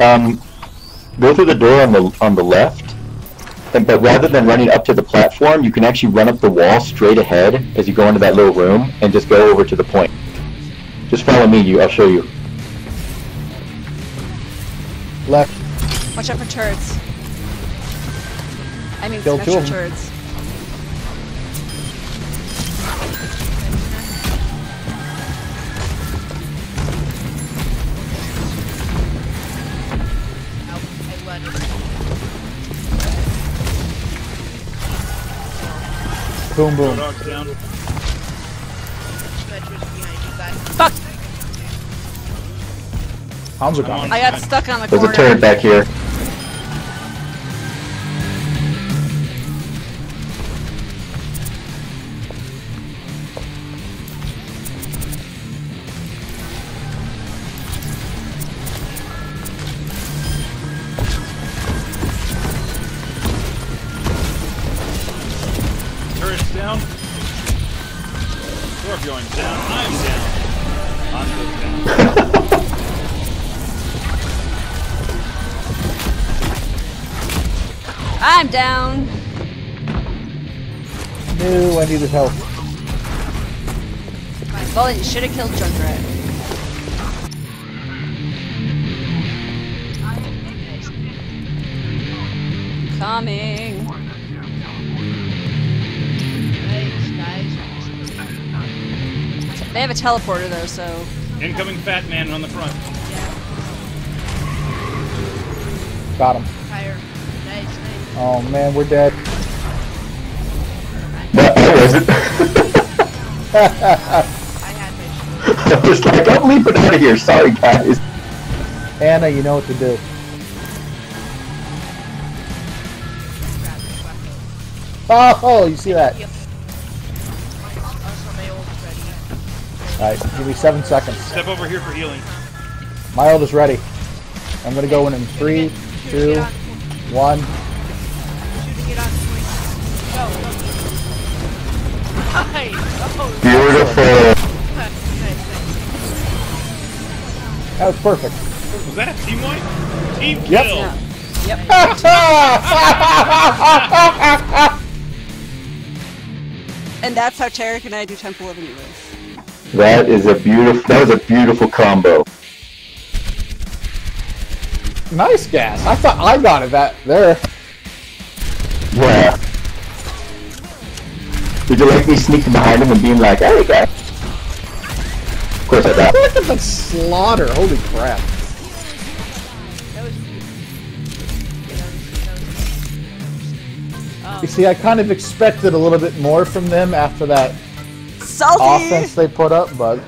Um, go through the door on the on the left, and, but rather than running up to the platform, you can actually run up the wall straight ahead as you go into that little room, and just go over to the point. Just follow me. You, I'll show you. Left. Watch out for turrets. I mean, Kill two Symmetra turrets. Boom, boom. Dog's down. Symmetra's behind you. Fuck! Hounds are gone. I got stuck on the There's a turret back here. Down. Scorpion's down. I'm down. Hanzo's down. I'm down. No, I needed help. Well, then you should have killed Junkrat. Coming. They have a teleporter though, so Incoming fat man on the front. Got him. Fire. Nice, nice. Oh man, we're dead. No, I wasn't. I had my. I was like, I'm leaping out of here. Sorry, guys. Ana, you know what to do. Grab this weapon. Oh, you see that? Yep. Alright, give me seven seconds. Step over here for healing. My ult is ready. I'm gonna go in in three, Shooting two, it on, one. shooting it on point. Go, go. Nice. Beautiful. nice, nice. That was perfect. Was that a team wipe? Team kill. Yep. yeah. Yep. and that's how Tarek and I do Temple of Anubis. That is a beautiful. That was a beautiful combo. nice gas. I thought I got it that there. Yeah. Did you like me sneaking behind him and being like, "Hey, guy"? Of course I got. Look at that slaughter. Holy crap. That was that You see, I kind of expected a little bit more from them after that Salty. offense they put up, but